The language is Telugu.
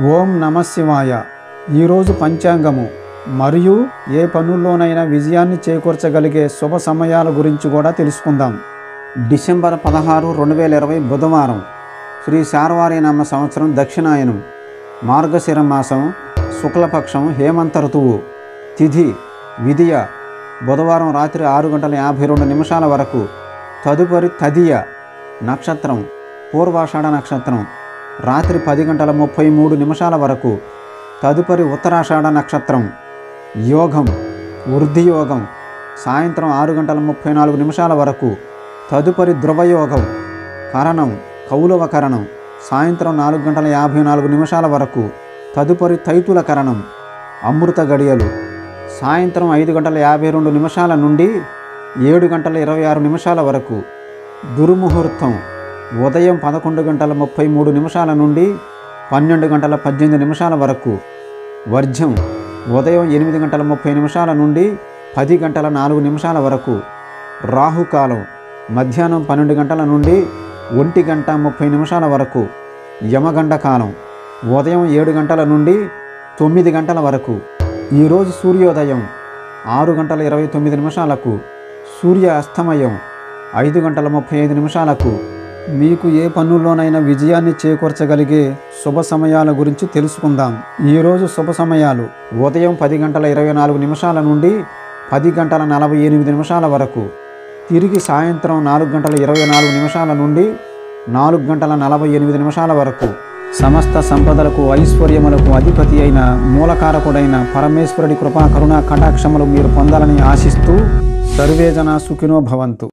ఓం నమశివాయ ఈరోజు పంచాంగము. మరియు ఏ పనుల్లోనైనా విజయాన్ని చేకూర్చగలిగే శుభ సమయాల గురించి కూడా తెలుసుకుందాం. డిసెంబర్ పదహారు రెండు వేల ఇరవై బుధవారం. శ్రీ శార్వారి నామ సంవత్సరం దక్షిణాయనం. మార్గశిర మాసం శుక్లపక్షం హేమంత ఋతువు. తిథి విధియ. బుధవారం రాత్రి ఆరు గంటల యాభై రెండు నిమిషాల వరకు. తదుపరి తదియ నక్షత్రం. పూర్వాషాఢ నక్షత్రం. రాత్రి పది గంటల ముప్పై మూడు నిమిషాల వరకు తదుపరి ఉత్తరాషాఢ నక్షత్రం యోగం వృద్ధి యోగం సాయంత్రం ఆరు గంటల ముప్పై నాలుగు నిమిషాల వరకు తదుపరి ధ్రువయోగం కరణం కౌలవ కరణం సాయంత్రం నాలుగు గంటల యాభై నాలుగు నిమిషాల వరకు తదుపరి తైతుల కరణం అమృత గడియలు సాయంత్రం ఐదు గంటల యాభై రెండు నిమిషాల నుండి ఏడు గంటల ఇరవై ఆరు నిమిషాల వరకు దుర్ముహూర్తం ఉదయం పదకొండు గంటల ముప్పై మూడు నిమిషాల నుండి పన్నెండు గంటల పద్దెనిమిది నిమిషాల వరకు. వర్జ్యం ఉదయం ఎనిమిది గంటల ముప్పై నిమిషాల నుండి పది గంటల నాలుగు నిమిషాల వరకు. రాహుకాలం మధ్యాహ్నం పన్నెండు గంటల నుండి ఒంటి గంట ముప్పై నిమిషాల వరకు. యమగండ కాలం ఉదయం ఏడు గంటల నుండి తొమ్మిది గంటల వరకు. ఈరోజు సూర్యోదయం ఆరు గంటల ఇరవై తొమ్మిది నిమిషాలకు. సూర్య అస్తమయం ఐదు గంటల ముప్పై ఐదు నిమిషాలకు. మీకు ఏ పనుల్లోనైనా విజయాన్ని చేకూర్చగలిగే శుభ సమయాల గురించి తెలుసుకుందాం. ఈరోజు శుభ సమయాలు. ఉదయం పది గంటల ఇరవై నాలుగు నిమిషాల నుండి పది గంటల నలభై ఎనిమిది నిమిషాల వరకు. తిరిగి సాయంత్రం నాలుగు గంటల ఇరవై నాలుగు నిమిషాల నుండి నాలుగు గంటల నలభై ఎనిమిది నిమిషాల వరకు. సమస్త సంపదలకు ఐశ్వర్యములకు అధిపతి అయిన మూలకారకుడైన పరమేశ్వరుడి కృపా కరుణా కటాక్షములు మీరు పొందాలని ఆశిస్తూ సర్వేజన సుఖినో భవంతు.